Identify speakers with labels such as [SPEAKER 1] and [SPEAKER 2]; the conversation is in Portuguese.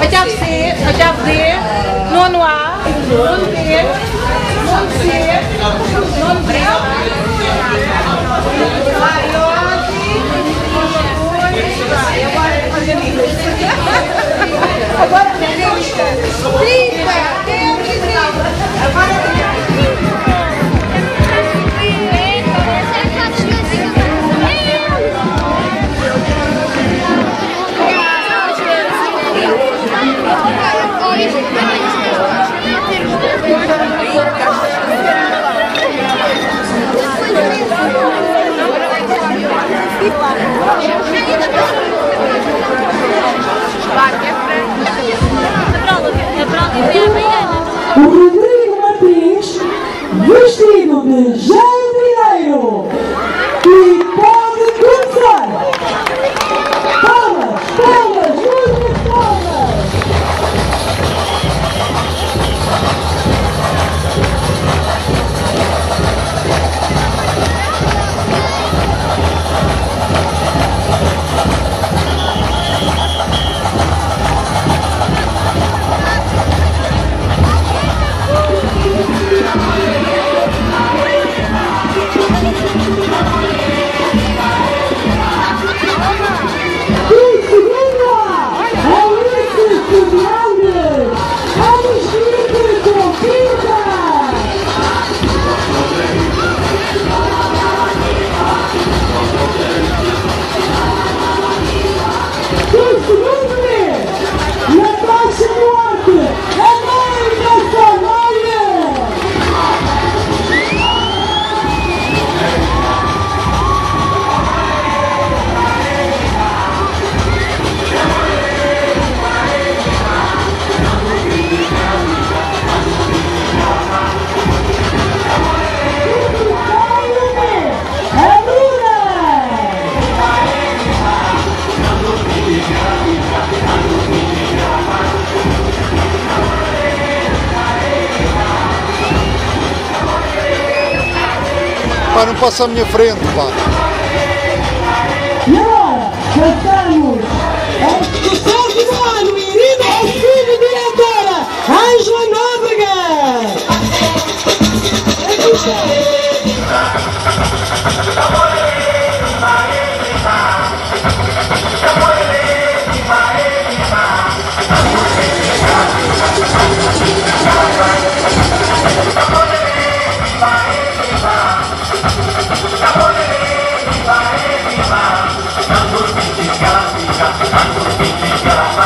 [SPEAKER 1] Oitavo C, oitavo D, nono A, nono B, nono C,
[SPEAKER 2] O Rodrigo Martins, vestido de
[SPEAKER 3] Pá, não passa à minha frente, pá.
[SPEAKER 2] E agora, cantamos a discussão ano, Fala